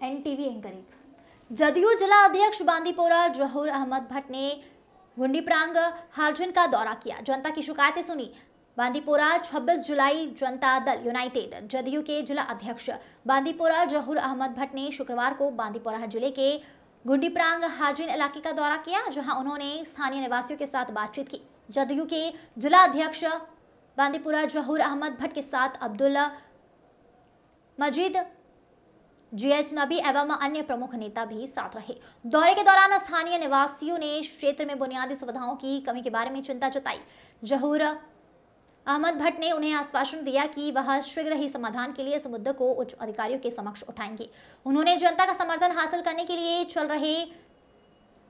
NTV anchor एक जदयू जिला अध्यक्ष बांदीपोरा जहूर अहमद भट्ट ने गुंडी प्रांग हार्जन का दौरा किया। जनता की शिकायतें सुनी। बांदीपोरा 26 जुलाई जनता दल यूनाइटेड। जदयू के जिला अध्यक्ष बांदीपोरा जहूर अहमद भट्ट ने शुक्रवार को बांदीपोरा ज़िले के गुंडीप्रांग हाजिन इलाके का दौरा किया, जहाँ उन्होंने स्थानीय निवासियों के साथ बातचीत की। जदयू के जिला अध्यक्ष बांदीपुरा जहूर अहमद भट्ट के साथ अब्दुल्ला मजीद जीएच नबी एवं अन्य प्रमुख नेता भी साथ रहे। दौरे के दौरान स्थानीय निवासियों ने क्षेत्र में बुनियादी सुविधाओं की कमी के बारे में चिंता जताई। जहूर अहमद भट्ट ने उन्हें आश्वासन दिया कि वह शीघ्र ही समाधान के लिए इस मुद्दे को उच्च अधिकारियों के समक्ष उठाएँगे। उन्होंने जनता का समर्थन हासिल करने के लिए चल रहे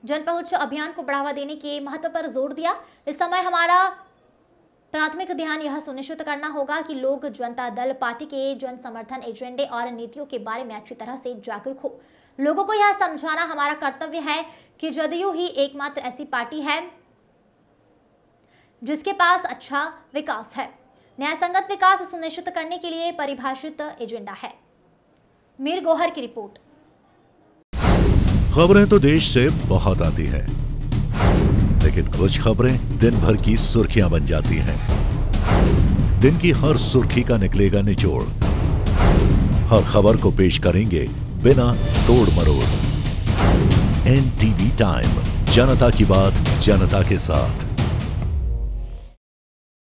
जन पहुँच अभियान को बढ़ावा देने के महत्व पर ज़ोर दिया। इस समय हमारा प्राथमिक ध्यान यह सुनिश्चित करना होगा कि लोग जनता दल, पार्टी के जन समर्थन एजेंडे और नीतियों के बारे में अच्छी तरह से जागरूक हो। लोगों को यह समझाना हमारा कर्तव्य है कि जदयू ही एकमात्र ऐसी पार्टी है जिसके पास अच्छा विकास है। न्याय संगत विकास सुनिश्चित करने के लिए परिभाषित एजेंडा है। मीर गोहर की रिपोर्ट। खबरें तो देश से बहुत आती है। लेकिन कुछ खबरें दिन भर की सुर्खियाँ बन जाती हैं। दिन की हर सुर्खी का निकलेगा निचोड़। हर खबर को पेश करेंगे बिना तोड़ मरोड़। एन टीवी टाइम, जनता की बात, जनता के साथ।